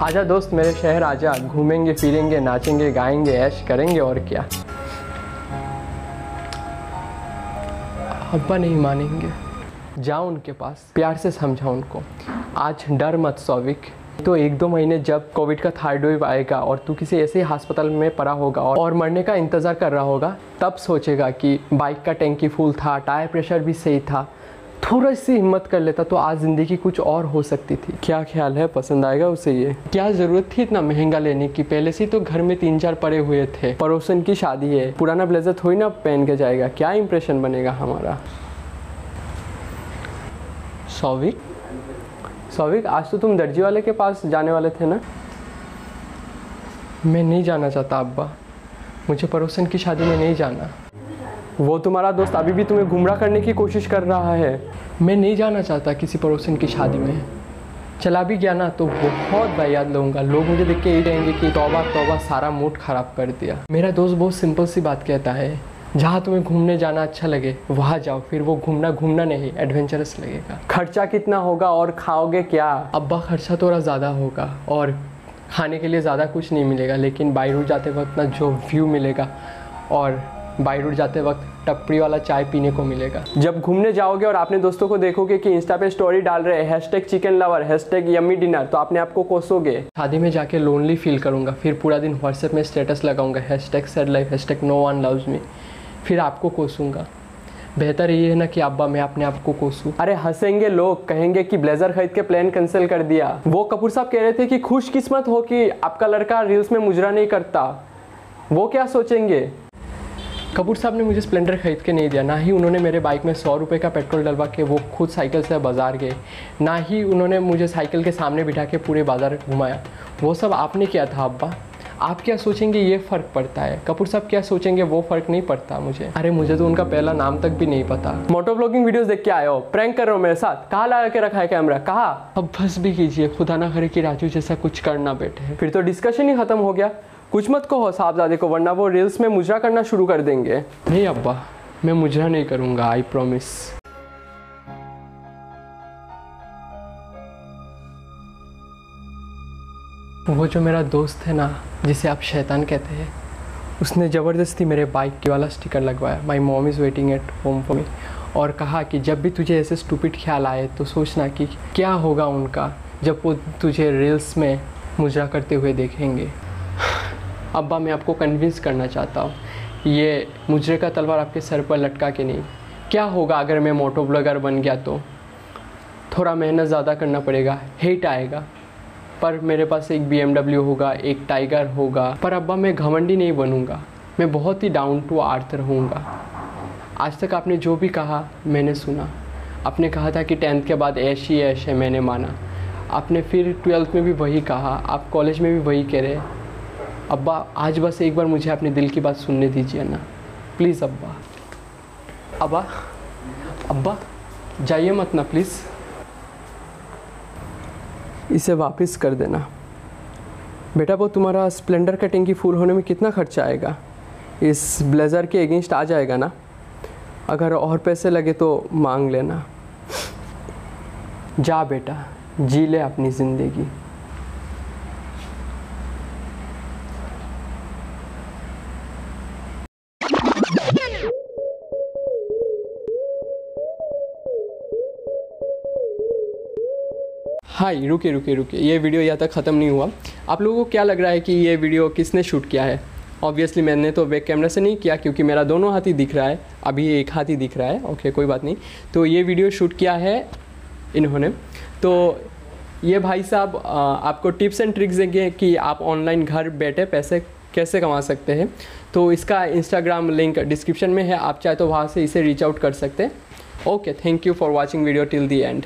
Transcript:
आजा दोस्त मेरे शहर आजा। घूमेंगे फिरेंगे नाचेंगे गाएँगे ऐश करेंगे और क्या। अब्बा नहीं मानेंगे। जाओ उनके पास। प्यार से समझाओ उनको। आज डर मत सौविक। तो एक दो महीने जब कोविड का थर्ड वेव आएगा और तू किसी ऐसे अस्पताल में पड़ा होगा और, और मरने का इंतज़ार कर रहा होगा तब सोचेगा कि बाइक का टैंकी फुल था टायर प्रेशर भी सही था। थोड़ा सी हिम्मत कर लेता तो आज ज़िंदगी कुछ और हो सकती थी। क्या ख्याल है? पसंद आएगा उसे ये। क्या ज़रूरत थी इतना महँगा लेने की? पहले से तो घर में तीन चार पड़े हुए थे। पड़ोसन की शादी है। पुराना ब्लेजर थोड़ी ना पहन के जाएगा। क्या इंप्रेशन बनेगा हमारा? सौविक सौविक आज तो तुम दर्जी वाले के पास जाने वाले थे ना? मैं नहीं जाना चाहता, अब्बा। मुझे पड़ोसन की शादी में नहीं जाना। वो तुम्हारा दोस्त अभी भी तुम्हें गुमराह करने की कोशिश कर रहा है। मैं नहीं जाना चाहता किसी पड़ोसन की शादी में। चला भी गया ना तो बहुत याद लूँगा। लोग मुझे देख के यही कहेंगे कि तौबा तौबा सारा मूड ख़राब कर दिया। मेरा दोस्त बहुत सिंपल सी बात कहता है। जहाँ तुम्हें घूमने जाना अच्छा लगे वहाँ जाओ। फिर वो घूमना घूमना नहीं एडवेंचरस लगेगा। खर्चा कितना होगा और खाओगे क्या? अब्बा खर्चा थोड़ा ज़्यादा होगा और खाने के लिए ज़्यादा कुछ नहीं मिलेगा लेकिन बाई रूट जाते वक्त ना जो व्यू मिलेगा और बाई रूट जाते वक्त टपरी वाला चाय पीने को मिलेगा। जब घूमने जाओगे और अपने दोस्तों को देखोगे कि इंस्टा पे स्टोरी डाल रहे हैं hashtag chicken lover hashtag yummy dinner तो अपने आपको कोसोगे। शादी में जाके लोनली फील करूँगा फिर पूरा दिन व्हाट्सएप में स्टेटस लगाऊँगा hashtag sad life hashtag no one loves me फिर आपको कोसूँगा। बेहतर ये है ना कि अब्बा मैं अपने आप को कोसूं। अरे हंसेंगे लोग कहेंगे कि ब्लेजर खरीद के प्लान कैंसिल कर दिया। वो कपूर साहब कह रहे थे कि खुश किस्मत हो कि आपका लड़का रील्स में मुजरा नहीं करता। वो क्या सोचेंगे? कपूर साहब ने मुझे स्प्लेंडर खरीद के नहीं दिया। ना ही उन्होंने मेरे बाइक में सौ रुपये का पेट्रोल डलवा के वो खुद साइकिल से बाज़ार गए। ना ही उन्होंने मुझे साइकिल के सामने बिठा के पूरे बाज़ार घुमाया। वो सब आपने किया था, अब्बा? आप क्या सोचेंगे, ये फ़र्क पड़ता है? कपूर साहब क्या सोचेंगे, वो फ़र्क नहीं पड़ता मुझे। अरे, मुझे तो उनका पहला नाम तक भी नहीं पता। मोटो ब्लॉगिंग वीडियोस देख के हो? प्रैंक कर रहे हो मेरे साथ? कहाँ लगा के रखा है कैमरा कहा? अब बस भी कीजिए, खुदा ना करे कि राजू जैसा कुछ करना बैठे फिर तो डिस्कशन ही खत्म हो गया। कुछ मत कहो साहबजादे को, वरना वो रील्स में मुजरा करना शुरू कर देंगे। नहीं अब्बा, मैं मुजरा नहीं करूँगा आई प्रॉमिस वो जो मेरा दोस्त है ना, जिसे आप शैतान कहते हैं, उसने ज़बरदस्ती मेरे बाइक के वाला स्टिकर लगवाया। My mom is waiting at home for me और कहा कि जब भी तुझे ऐसे स्टूपिड ख्याल आए तो सोचना कि क्या होगा उनका, जब वो तुझे रील्स में मुजरा करते हुए देखेंगे। अब्बा, मैं आपको कन्विंस करना चाहता हूँ, ये मुजरे का तलवार आपके सर पर लटका के नहीं। क्या होगा अगर मैं मोटो ब्लॉगर बन गया तो? थोड़ा मेहनत ज़्यादा करना पड़ेगा हेट आएगा। पर मेरे पास एक बीएमडब्ल्यू होगा, एक टाइगर होगा, पर अब्बा मैं घमंडी नहीं बनूँगा। मैं बहुत ही डाउन टू अर्थ रहूँगा। आज तक आपने जो भी कहा, मैंने सुना। आपने कहा था कि टेंथ के बाद ऐश ही ऐश है, मैंने माना। आपने फिर ट्वेल्थ में भी वही कहा। आप कॉलेज में भी वही कह रहे अब्बा, आज बस एक बार मुझे अपने दिल की बात सुनने दीजिए ना। प्लीज़ अब्बा। अब्बा अब्बा, जाइए मत ना, प्लीज़। इसे वापस कर देना। बेटा, वो तुम्हारा स्प्लेंडर कटिंग की फूल होने में कितना खर्चा आएगा? इस ब्लेज़र के अगेंस्ट आ जाएगा ना? अगर और पैसे लगे तो मांग लेना। जा बेटा, जी ले अपनी ज़िंदगी। हाय, रुके रुके रुके। ये वीडियो यहाँ तक ख़त्म नहीं हुआ। आप लोगों को क्या लग रहा है कि ये वीडियो किसने शूट किया है? ऑब्वियसली मैंने तो बैक कैमरा से नहीं किया, क्योंकि मेरा दोनों हाथ ही दिख रहा है। अभी एक हाथ ही दिख रहा है। ओके कोई बात नहीं। तो ये वीडियो शूट किया है इन्होंने। तो ये भाई साहब आपको टिप्स एंड ट्रिक्स देंगे कि आप ऑनलाइन घर बैठे पैसे कैसे कमा सकते हैं। तो इसका इंस्टाग्राम लिंक डिस्क्रिप्शन में है। आप चाहे तो वहाँ से इसे रीच आउट कर सकते हैं। Okay thank you for watching video till the end